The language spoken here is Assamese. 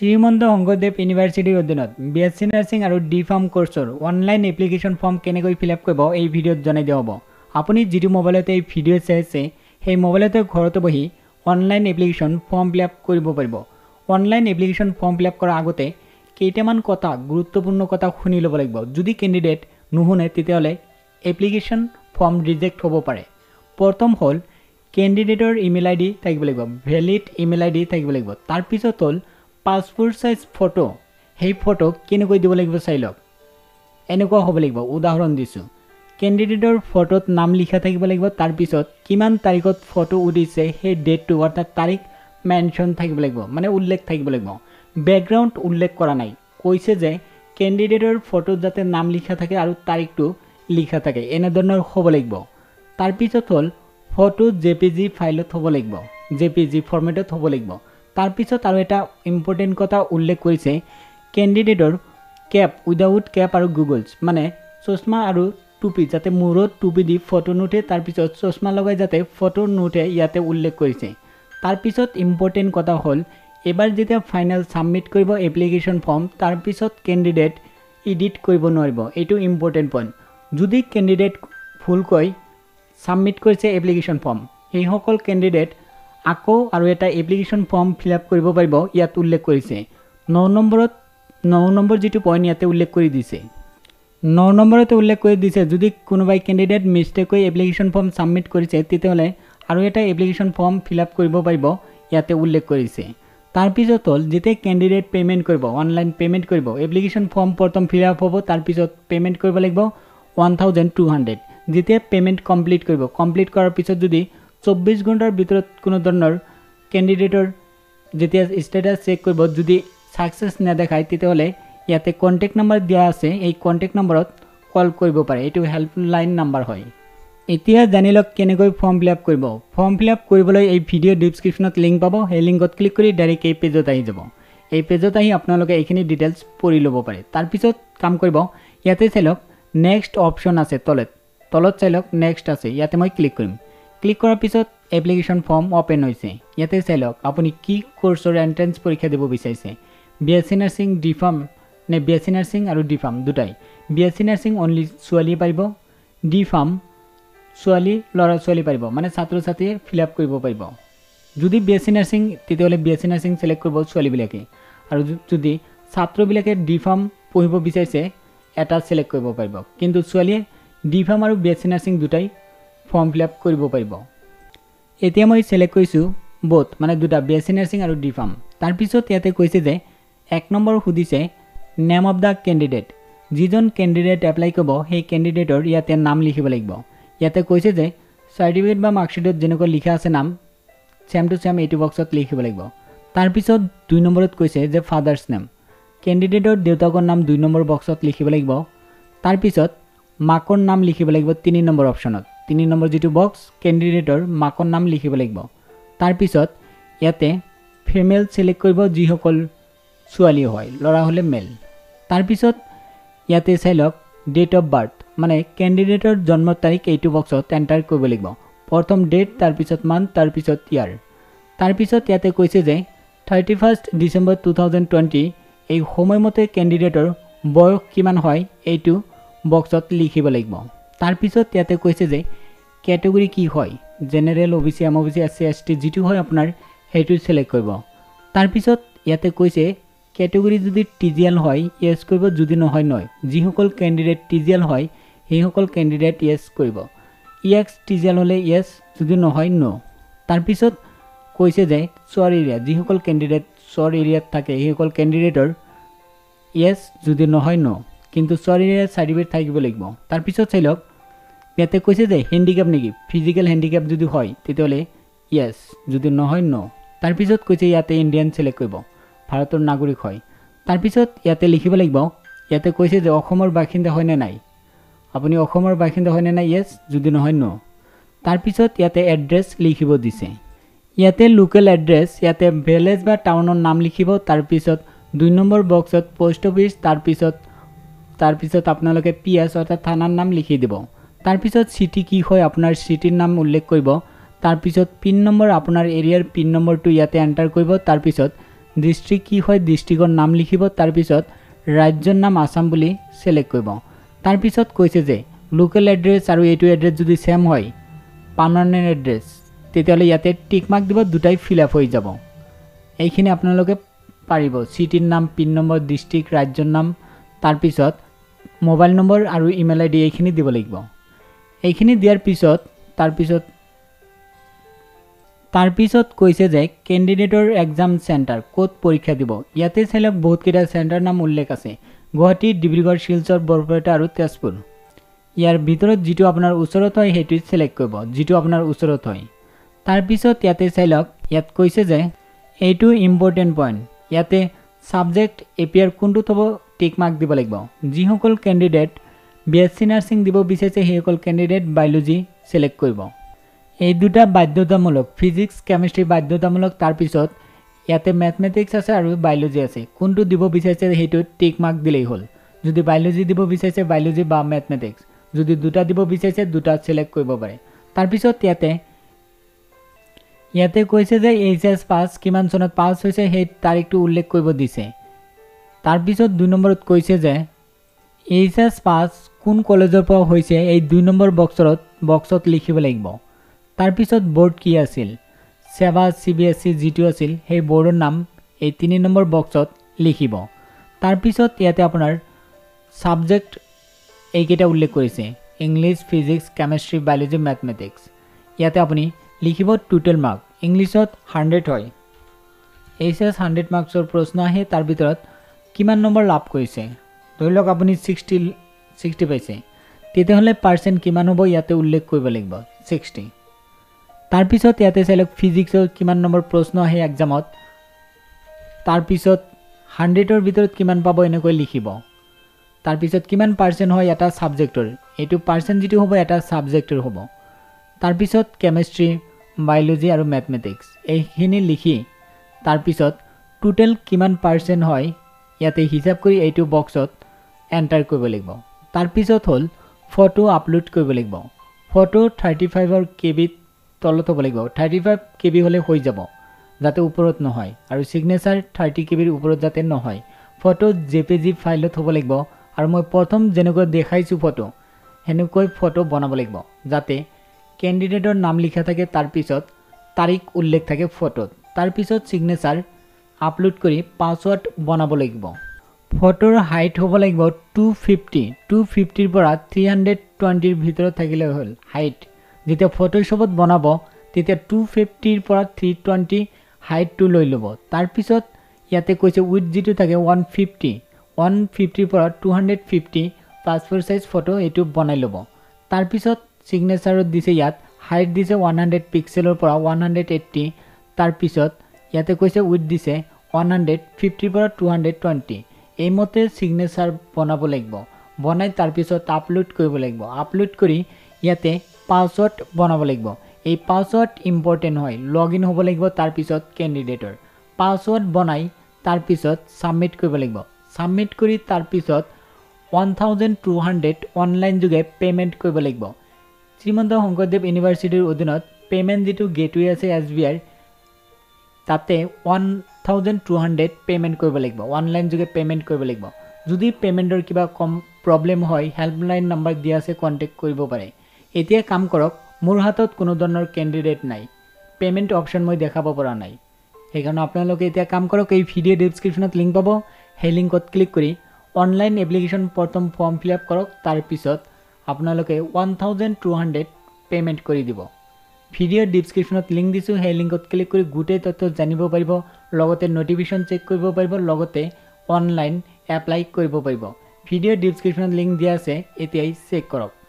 শ্ৰীমন্ত শংকৰদেৱ ইউনিভাৰ্চিটিৰ অধীনত বি এছ চি নাৰ্ছিং আৰু ডি ফাৰ্ম কৰ্চৰ অনলাইন এপ্লিকেশ্যন ফৰ্ম কেনেকৈ ফিল আপ কৰিব এই ভিডিঅ'ত জনাই দিয়া হ'ব। আপুনি যিটো মোবাইলতে এই ভিডিঅ' চাই আছে সেই মোবাইলতে ঘৰতে বহি online application form fill up কৰিব পাৰিব। Online application form fill up কৰাৰ আগতে কেইটামান কথা গুৰুত্বপূৰ্ণ কথা শুনি ল'ব লাগিব। যদি কেণ্ডিডেট নুশুনে তেতিয়াহ'লে এপ্লিকেশ্যন ফৰ্ম ৰিজেক্ট হ'ব পাৰে। প্ৰথম হ'ল কেণ্ডিডেটৰ ইমেইল আই ডি থাকিব লাগিব ভেলিড ইমেইল আই ডি থাকিব লাগিব। তাৰপিছত হ'ল পাছপোৰ্ট চাইজ ফটো সেই ফটো কেনেকৈ দিব লাগিব চাই লওক। এনেকুৱা হ'ব লাগিব উদাহৰণ দিছোঁ। কেণ্ডিডেটৰ ফটোত নাম লিখা থাকিব লাগিব তাৰপিছত কিমান তাৰিখত ফটো উঠিছে সেই ডেটটো অৰ্থাৎ তাৰিখ মেনশ্যন থাকিব লাগিব মানে উল্লেখ থাকিব লাগিব। বেকগ্ৰাউণ্ড উল্লেখ কৰা নাই কৈছে যে কেণ্ডিডেটৰ ফটোত যাতে নাম লিখা থাকে আৰু তাৰিখটো লিখা থাকে এনেধৰণৰ হ'ব লাগিব। তাৰপিছত হ'ল ফটো জে পি জি ফাইলত হ'ব লাগিব জে পি জি ফৰ্মেটত হ'ব লাগিব। তাৰপিছত আৰু এটা ইম্পৰ্টেণ্ট কথা উল্লেখ কৰিছে কেণ্ডিডেটৰ কেপ উইদাউট কেপ আৰু গুগলছ মানে চশমা আৰু টুপি যাতে মূৰত টুপি দি ফটো নুঠে তাৰপিছত চশমা লগাই যাতে ফটো নুঠে ইয়াতে উল্লেখ কৰিছে। তাৰপিছত ইম্পৰ্টেণ্ট কথা হ'ল এইবাৰ যেতিয়া ফাইনেল ছাবমিট কৰিব এপ্লিকেশ্যন ফৰ্ম তাৰপিছত কেণ্ডিডেট ইডিট কৰিব নোৱাৰিব। এইটো ইম্পৰ্টেণ্ট পইণ্ট যদি কেণ্ডিডেট ভুলকৈ ছাবমিট কৰিছে এপ্লিকেশ্যন ফৰ্ম সেইসকল কেণ্ডিডেট আকৌ আৰু এটা এপ্লিকেশ্যন ফৰ্ম ফিল আপ কৰিব পাৰিব ইয়াত উল্লেখ কৰিছে। ন নম্বৰত ন নম্বৰ যিটো পইণ্ট ইয়াতে উল্লেখ কৰি দিছে। ন নম্বৰতে উল্লেখ কৰি দিছে যদি কোনোবাই কেণ্ডিডেট মিষ্টেকৈ এপ্লিকেশ্যন ফৰ্ম ছাবমিট কৰিছে তেতিয়াহ'লে আৰু এটা এপ্লিকেশ্যন ফৰ্ম ফিল আপ কৰিব পাৰিব ইয়াতে উল্লেখ কৰিছে। তাৰপিছত হ'ল যেতিয়া কেণ্ডিডেট পে'মেণ্ট কৰিব অনলাইন পে'মেণ্ট কৰিব এপ্লিকেশ্যন ফৰ্ম প্ৰথম ফিল আপ হ'ব তাৰপিছত পে'মেণ্ট কৰিব লাগিব ওৱান থাউজেণ্ড টু হাণ্ড্ৰেড যেতিয়া পে'মেণ্ট কমপ্লিট কৰিব কমপ্লিট কৰাৰ পিছত যদি চৌব্বিছ ঘণ্টাৰ ভিতৰত কোনো ধৰণৰ কেণ্ডিডেটৰ যেতিয়া ষ্টেটাছ চেক কৰিব যদি ছাকচেছ নেদেখায় তেতিয়াহ'লে ইয়াতে কণ্টেক্ট নাম্বাৰ দিয়া আছে। এই কণ্টেক্ট নম্বৰত কল কৰিব পাৰে। এইটো হেল্পলাইন নাম্বাৰ হয়। এতিয়া জানি লওক কেনেকৈ ফৰ্ম ফিল আপ কৰিব। ফৰ্ম ফিল আপ কৰিবলৈ এই ভিডিঅ' ডিছক্ৰিপশ্যনত লিংক পাব। সেই লিংকত ক্লিক কৰি ডাইৰেক্ট এই পেজত আহি যাব। এই পেজত আহি আপোনালোকে এইখিনি ডিটেইলছ পঢ়ি ল'ব পাৰে। তাৰপিছত কাম কৰিব ইয়াতে চাই লওক নেক্সট অপশ্যন আছে তলত। তলত চাই লওক নেক্সট আছে। ইয়াতে মই ক্লিক কৰিম। ক্লিক কৰাৰ পিছত এপ্লিকেশ্যন ফৰ্ম অ'পেন হৈছে। ইয়াতে চাই লওক আপুনি কি কৰ্চৰ এণ্ট্ৰেঞ্চ পৰীক্ষা দিব বিচাৰিছে। B S C nursing D pharm নে বি এছ চি নাৰ্ছিং আৰু ডি ফাৰ্ম দুটাই। B S C nursing only ছোৱালীয়ে পাৰিব ডি ফাৰ্ম ছোৱালী ল'ৰা ছোৱালী পাৰিব মানে ছাত্ৰ ছাত্ৰীয়ে ফিল আপ কৰিব পাৰিব। যদি বি এছ চি নাৰ্ছিং তেতিয়াহ'লে B S C nursing select কৰিব ছোৱালীবিলাকে। আৰু যদি ছাত্ৰবিলাকে ডি ফাৰ্ম পঢ়িব বিচাৰিছে এটা ছিলেক্ট কৰিব পাৰিব। কিন্তু ছোৱালীয়ে ডি ফাৰ্ম আৰু বি এছ চি নাৰ্ছিং দুটাই ফৰ্ম ফিল আপ কৰিব পাৰিব। এতিয়া মই ছিলেক্ট কৰিছোঁ বোথ মানে দুটা বি এছ চি নাৰ্ছিং আৰু ডি ফাৰ্ম তাৰপিছত ইয়াতে কৈছে যে এক নম্বৰ সুধিছে নেম অফ দ্য কেণ্ডিডেট যিজন কেণ্ডিডেট এপ্লাই কৰিব সেই কেণ্ডিডেটৰ ইয়াতে নাম লিখিব লাগিব। ইয়াতে কৈছে যে চাৰ্টিফিকেট বা মাৰ্কশ্বিটত যেনেকৈ লিখা আছে নাম ছেম টু ছেম এইটো বক্সত লিখিব লাগিব। তাৰপিছত দুই নম্বৰত কৈছে যে ফাদাৰ্ছ নেম কেণ্ডিডেটৰ দেউতাকৰ নাম দুই নম্বৰ বক্সত লিখিব লাগিব। তাৰপিছত মাকৰ নাম লিখিব লাগিব তিনি নম্বৰ অপশ্যনত তিনি নম্বৰ যিটো বক্স কেণ্ডিডেটৰ মাকৰ নাম লিখিব লাগিব। তাৰপিছত ইয়াতে ফিমেল ছিলেক্ট কৰিব যিসকল ছোৱালী হয় ল'ৰা হ'লে মেল তাৰপিছত ইয়াতে চাই লওক ডেট অফ বাৰ্থ মানে কেণ্ডিডেটৰ জন্ম তাৰিখ এইটো বক্সত এণ্টাৰ কৰিব লাগিব। প্ৰথম ডেট তাৰপিছত মান্থ তাৰপিছত ইয়াৰ তাৰপিছত ইয়াতে কৈছে যে thirty first December two thousand twenty এই সময়মতে কেণ্ডিডেটৰ বয়স কিমান হয় এইটো বক্সত লিখিব লাগিব। তাৰপিছত ইয়াতে কৈছে যে কেটেগৰী কি হয়? General O' B C M O' B C S C S T যিটো হয় আপোনাৰ সেইটো ছিলেক্ট কৰিব। তাৰপিছত ইয়াতে কৈছে কেটেগৰী যদি টিজিএল হয় য়েছ কৰিব যদি নহয় নহয়। যিসকল কেণ্ডিডেট টিজিএল হয় সেইসকল কেণ্ডিডেট য়েছ কৰিব। ই এক্স টিজিএল হ'লে য়েছ যদি নহয় ন' তাৰপিছত কৈছে যে চৰ এৰিয়া যিসকল কেণ্ডিডেট চৰ এৰিয়াত থাকে সেইসকল কেণ্ডিডেটৰ য়েছ যদি নহয় ন' কিন্তু চৰ এৰিয়াত চাৰ্টিফিকেট থাকিব লাগিব। তাৰপিছত চাই লওক ইয়াতে কৈছে যে হেণ্ডিকেপ নেকি? ফিজিকেল হেণ্ডিকেপ যদি হয় তেতিয়াহ'লে য়েছ যদি নহয় ন' তাৰপিছত কৈছে ইয়াতে ইণ্ডিয়ান ছিলেক্ট কৰিব ভাৰতৰ নাগৰিক হয়। তাৰপিছত ইয়াতে লিখিব লাগিব ইয়াতে কৈছে যে অসমৰ বাসিন্দা হয়নে নাই? আপুনি অসমৰ বাসিন্দা হয়নে নাই? য়েছ যদি নহয় ন' তাৰপিছত ইয়াতে এড্ৰেছ লিখিব দিছে। ইয়াতে লোকেল এড্ৰেছ ইয়াতে ভিলেজ বা টাউনৰ নাম লিখিব তাৰপিছত দুই নম্বৰ বক্সত পষ্ট অফিচ তাৰপিছত তাৰপিছত আপোনালোকে পি এছ অৰ্থাৎ থানাৰ নাম লিখি দিব। তাৰপিছত চিটি কি হয় আপোনাৰ চিটিৰ নাম উল্লেখ কৰিব। তাৰপিছত পিন নম্বৰ আপোনাৰ এৰিয়াৰ পিন নম্বৰটো ইয়াতে এণ্টাৰ কৰিব। তাৰপিছত ডিষ্ট্ৰিক্ট কি হয় ডিষ্ট্ৰিক্টৰ নাম লিখিব। তাৰপিছত ৰাজ্যৰ নাম আছাম বুলি ছিলেক্ট কৰিব। তাৰপিছত কৈছে যে লোকেল এড্ৰেছ আৰু এইটো এড্ৰেছ যদি ছেম হয় পাৰ্মানেণ্ট এড্ৰেছ তেতিয়াহ'লে ইয়াতে টিক মাৰ্ক দিব দুটাই ফিল আপ হৈ যাব। এইখিনি আপোনালোকে পাৰিব। চিটিৰ নাম পিন নম্বৰ ডিষ্ট্ৰিক্ট ৰাজ্যৰ নাম তাৰপিছত মোবাইল নম্বৰ আৰু ইমেইল আই ডি এইখিনি দিব লাগিব। এইখিনি দিয়াৰ পিছত তাৰপিছত তাৰপিছত কৈছে যে কেণ্ডিডেটৰ এক্সাম চেণ্টাৰ ক'ত পৰীক্ষা দিব। ইয়াতে চাই লওক বহুতকেইটা চেণ্টাৰ নাম উল্লেখ আছে। গুৱাহাটী ডিব্ৰুগড় শিলচৰ বৰপেটা আৰু তেজপুৰ। ইয়াৰ ভিতৰত যিটো আপোনাৰ ওচৰত হয় সেইটো ছিলেক্ট কৰিব। যিটো আপোনাৰ ওচৰত হয়। তাৰপিছত ইয়াতে চাই লওক ইয়াত কৈছে যে এইটো ইম্পৰ্টেণ্ট পইণ্ট ইয়াতে ছাবজেক্ট এপিয়াৰ কোনটোত হ'ব টিক মাৰ্ক দিব লাগিব। যিসকল candidate B S C nursing দিব বিচাৰিছে সেইসকল কেণ্ডিডেট বায়'লজি ছিলেক্ট কৰিব। এই দুটা বাধ্যতামূলক ফিজিক্স কেমেষ্ট্ৰি বাধ্যতামূলক তাৰপিছত ইয়াতে মেথমেটিক্স আছে আৰু বায়'লজি আছে। কোনটো দিব বিচাৰিছে সেইটোত টিক মাৰ্ক দিলেই হ'ল? যদি বায়'লজি দিব বিচাৰিছে বায়'লজি বা মেথমেটিক্স যদি দুটা দিব বিচাৰিছে দুটা ছিলেক্ট কৰিব পাৰে। তাৰপিছত ইয়াতে ইয়াতে কৈছে যে এইচ এছ পাছ কিমান চনত পাছ হৈছে সেই তাৰিখটো উল্লেখ কৰিব দিছে। তাৰপিছত দুই নম্বৰত কৈছে যে এইচ এছ পাছ কোন কলেজৰ পৰা হৈছে এই দুই নম্বৰ বক্সত বক্সত লিখিব লাগিব। তাৰপিছত বৰ্ড কি আছিল? SEBA C B S E যিটো আছিল সেই বৰ্ডৰ নাম এই তিনি নম্বৰ বক্সত লিখিব। তাৰপিছত ইয়াতে আপোনাৰ ছাবজেক্ট এইকেইটা উল্লেখ কৰিছে। English physics chemistry biology mathematics. ইয়াতে আপুনি লিখিব টোটেল মাৰ্ক ইংলিছত হাণ্ড্ৰেড হয়। এইচ এছ হাণ্ড্ৰেড মাৰ্কছৰ প্ৰশ্ন আহে তাৰ ভিতৰত কিমান নম্বৰ লাভ কৰিছে? ধৰি লওক আপুনি ছিক্সটি ছিক্সটি পাইছে। তেতিয়াহ'লে পাৰ্চেণ্ট কিমান হ'ব ইয়াতে উল্লেখ কৰিব লাগিব ছিক্সটি তাৰপিছত ইয়াতে চাই লওক ফিজিক্সৰ কিমান নম্বৰ প্ৰশ্ন আহে এক্সামত তাৰপিছত হাণ্ড্ৰেডৰ ভিতৰত কিমান পাব এনেকৈ লিখিব। তাৰপিছত কিমান পাৰ্চেণ্ট হয় এটা ছাবজেক্টৰ এইটো পাৰ্চেণ্ট যিটো হ'ব এটা ছাবজেক্টৰ হ'ব। তাৰপিছত কেমেষ্ট্ৰি বায়'লজি আৰু মেথমেটিক্স এইখিনি লিখি তাৰপিছত টোটেল কিমান পাৰ্চেণ্ট হয় ইয়াতে হিচাপ কৰি এইটো বক্সত এণ্টাৰ কৰিব লাগিব। তাৰপিছত হ'ল ফটো আপলোড কৰিব লাগিব। ফটো থাৰ্টি ফাইভৰ কে বিত তলত হ'ব লাগিব। থাৰ্টি ফাইভ কে বি হ'লে হৈ যাব যাতে ওপৰত নহয়। আৰু ছিগনেচাৰ থাৰ্টি কে বিৰ ওপৰত যাতে নহয়। ফটো জে পি জি ফাইলত হ'ব লাগিব আৰু মই প্ৰথম যেনেকৈ দেখাইছোঁ ফটো সেনেকৈ ফটো বনাব লাগিব। যাতে কেণ্ডিডেটৰ নাম লিখা থাকে তাৰপিছত তাৰিখ উল্লেখ থাকে ফটোত তাৰপিছত ছিগনেচাৰ আপলোড কৰি পাছৱৰ্ড বনাব লাগিব। ফটোৰ হাইট হ'ব লাগিব টু ফিফটি টু ফিফটিৰ পৰা থ্ৰী হাণ্ড্ৰেড টুৱেণ্টিৰ ভিতৰত থাকিলে হ'ল হাইট যেতিয়া ফটোশ্বপত বনাব তেতিয়া টু ফিফটিৰ পৰা থ্ৰী টুৱেণ্টি হাইটটো লৈ ল'ব। তাৰপিছত ইয়াতে কৈছে উইথ যিটো থাকে ওৱান ফিফটি ওৱান ফিফটিৰ পৰা two hundred fifty passport size photo এইটো বনাই ল'ব। তাৰপিছত ছিগনেচাৰত দিছে ইয়াত হাইট দিছে ওৱান হাণ্ড্ৰেড পিক্সেলৰ পৰা ওৱান হাণ্ড্ৰেড এইট্টি তাৰপিছত ইয়াতে কৈছে উইথ দিছে ওৱান হাণ্ড্ৰেড ফিফটিৰ পৰা টু হাণ্ড্ৰেড টুৱেণ্টি এইমতে ছিগনেচাৰ বনাব লাগিব। বনাই তাৰপিছত আপলোড কৰিব লাগিব। আপলোড কৰি ইয়াতে পাছৱৰ্ড বনাব লাগিব। এই পাছৱৰ্ড ইম্পৰ্টেণ্ট হয়। লগ ইন হ'ব লাগিব তাৰপিছত কেণ্ডিডেটৰ পাছৱৰ্ড বনাই তাৰপিছত ছাবমিট কৰিব লাগিব। ছাবমিট কৰি তাৰপিছত one thousand two hundred online যোগে পে'মেণ্ট কৰিব লাগিব। শ্ৰীমন্ত শংকৰদেৱ ইউনিভাৰ্চিটিৰ অধীনত পে'মেণ্ট যিটো গেটৱে আছে এছ বি আইৰ তাতে one thousand two hundred payment কৰিব লাগিব। অনলাইন যোগে পে'মেণ্ট কৰিব লাগিব। যদি পে'মেণ্টৰ কিবা কম প্ৰব্লেম হয় হেল্পলাইন নাম্বাৰ দিয়া আছে কণ্টেক্ট কৰিব পাৰে। এতিয়া কাম কৰক মোৰ হাতত কোনো ধৰণৰ কেণ্ডিডেট নাই। পে'মেণ্ট অপশ্যন মই দেখাব পৰা নাই। সেইকাৰণে আপোনালোকে এতিয়া কাম কৰক এই ভিডিঅ' ডিছক্ৰিপশ্যনত লিংক পাব। সেই লিংকত ক্লিক কৰি অনলাইন এপ্লিকেশ্যন প্ৰথম ফৰ্ম ফিল আপ কৰক তাৰপিছত আপোনালোকে one thousand two hundred payment কৰি দিব। ভিডিঅ'ৰ ডিছক্ৰিপশ্যনত লিংক দিছোঁ সেই লিংকত ক্লিক কৰি গোটেই তথ্য জানিব পাৰিব। লগতে ন'টিফিকেশ্যন চেক কৰিব পাৰিব লগতে অনলাইন এপ্লাই কৰিব পাৰিব। ভিডিঅ'ৰ ডিছক্ৰিপশ্যনত লিংক দিয়া আছে এতিয়াই চেক কৰক।